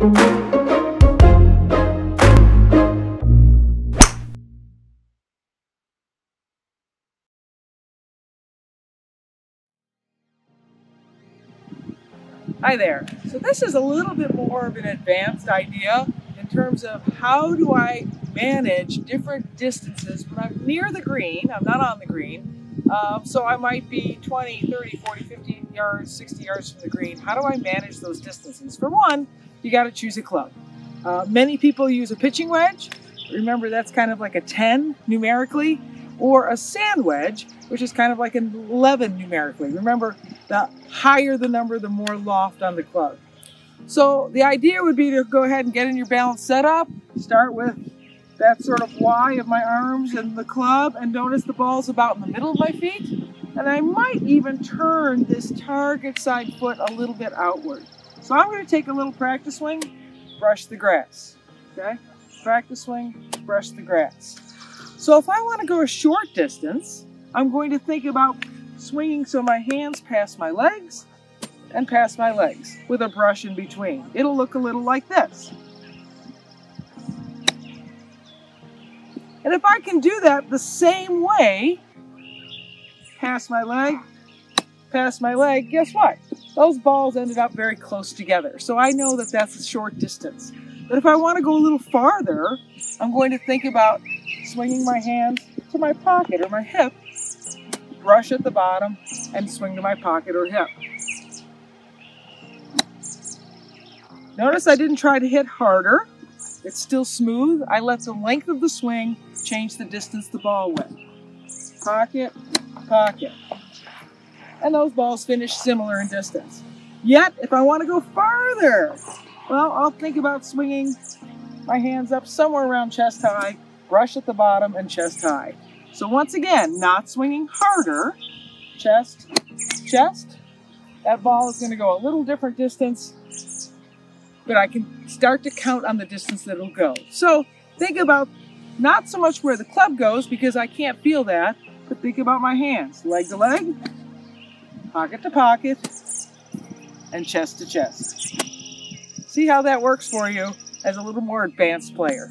Hi there. So this is a little bit more of an advanced idea in terms of how do I manage different distances when I'm near the green, I'm not on the green, um, so I might be 20, 30, 40, 50 yards, 60 yards from the green. How do I manage those distances? For one, you got to choose a club. Uh, many people use a pitching wedge. Remember, that's kind of like a 10 numerically, or a sand wedge, which is kind of like an 11 numerically. Remember, the higher the number, the more loft on the club. So the idea would be to go ahead and get in your balance setup, start with that sort of Y of my arms and the club, and notice the ball's about in the middle of my feet. And I might even turn this target side foot a little bit outward. So I'm going to take a little practice swing, brush the grass. Okay? Practice swing, brush the grass. So if I want to go a short distance, I'm going to think about swinging so my hands pass my legs and pass my legs with a brush in between. It'll look a little like this. And if I can do that the same way, pass my leg, pass my leg, guess what? Those balls ended up very close together. So I know that that's a short distance. But if I want to go a little farther, I'm going to think about swinging my hands to my pocket or my hip brush at the bottom and swing to my pocket or hip. Notice I didn't try to hit harder. It's still smooth. I let the length of the swing change the distance the ball went. Pocket, pocket. And those balls finish similar in distance. Yet, if I want to go farther, well, I'll think about swinging my hands up somewhere around chest high, brush at the bottom, and chest high. So once again, not swinging harder, chest, chest. That ball is going to go a little different distance, but I can start to count on the distance that it'll go. So think about not so much where the club goes because I can't feel that, think about my hands, leg to leg, pocket to pocket, and chest to chest. See how that works for you as a little more advanced player.